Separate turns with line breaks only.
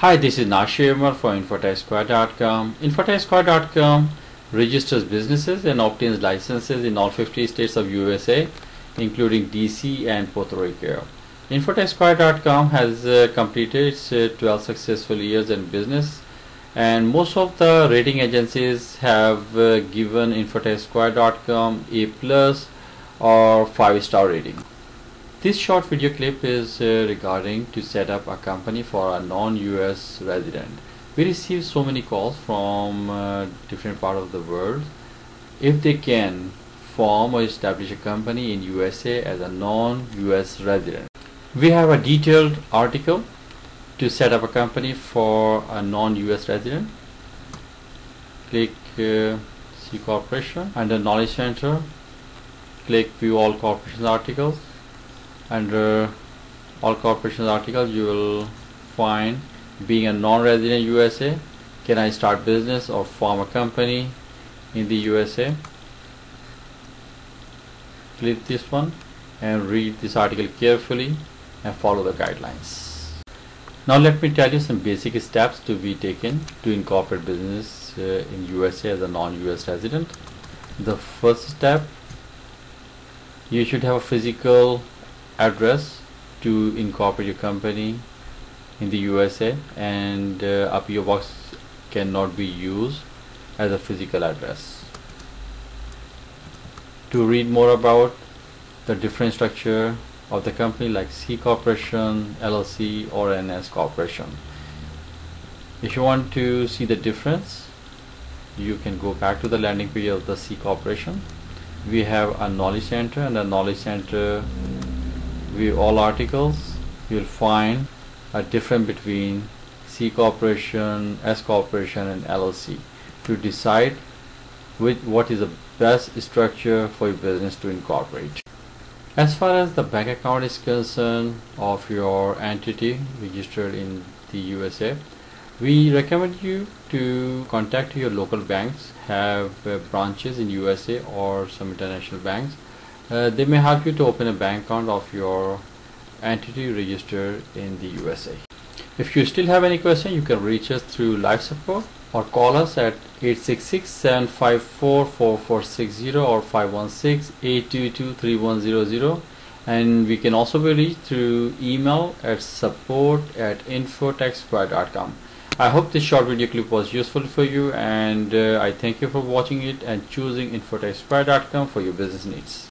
Hi, this is Nashib Umer for InfoTaxSquare.com. InfoTaxSquare.com registers businesses and obtains licenses in all 50 states of USA, including DC and Puerto Rico. InfoTaxSquare.com has uh, completed its uh, 12 successful years in business and most of the rating agencies have uh, given InfoTaxSquare.com A plus or 5 star rating. This short video clip is uh, regarding to set up a company for a non-US resident. We receive so many calls from uh, different part of the world. If they can form or establish a company in USA as a non-US resident. We have a detailed article to set up a company for a non-US resident. Click uh, C Corporation under Knowledge Center. Click View All Corporation articles under all corporations articles you will find. Being a non-resident USA can I start business or form a company in the USA click this one and read this article carefully and follow the guidelines. Now let me tell you some basic steps to be taken to incorporate business uh, in USA as a non-US resident. The first step you should have a physical address to incorporate your company in the USA and uh, a PO box cannot be used as a physical address. To read more about the different structure of the company like C Corporation, LLC or NS Corporation. If you want to see the difference you can go back to the landing page of the C Corporation. We have a knowledge center and a knowledge center view all articles you will find a difference between C corporation, S corporation and LLC to decide which, what is the best structure for your business to incorporate. As far as the bank account is concerned of your entity registered in the USA, we recommend you to contact your local banks, have uh, branches in USA or some international banks uh, they may help you to open a bank account of your entity registered in the USA. If you still have any question, you can reach us through live support or call us at 866-754-4460 or 516-822-3100 and we can also be reached through email at support at infotaxsquare.com. I hope this short video clip was useful for you and uh, I thank you for watching it and choosing infotaxsquare.com for your business needs.